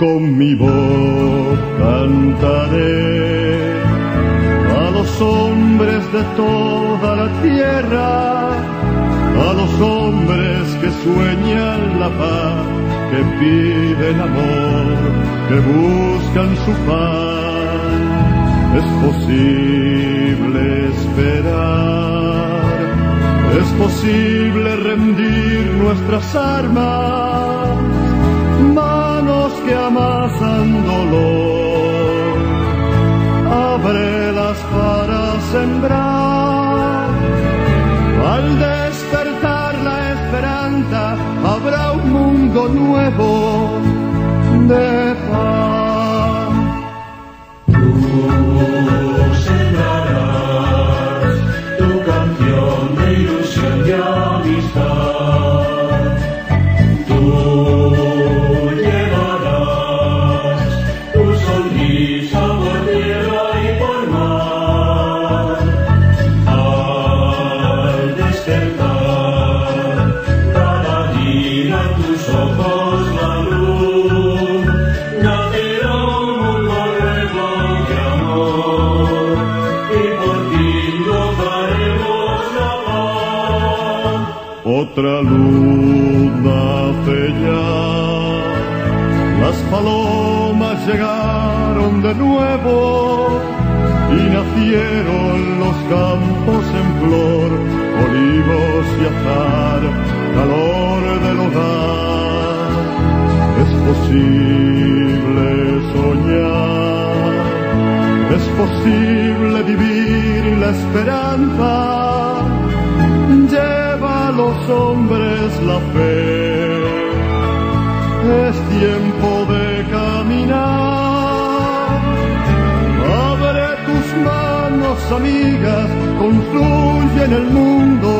con mi voz cantaré a los hombres de toda la tierra, a los hombres que sueñan la paz, que piden amor, que buscan su paz. Es posible esperar, es posible rendir nuestras armas, manos que amasan dolor, ábrelas para sembrar. Al despertar la esperanza, habrá un mundo nuevo de paz. sembrarás tu canción de ilusión y amistad. Otra luz nace ya, las palomas llegaron de nuevo y nacieron los campos en flor, olivos y azar, calor posible soñar, es posible vivir la esperanza lleva a los hombres la fe. Es tiempo de caminar. Abre tus manos, amigas, construye en el mundo.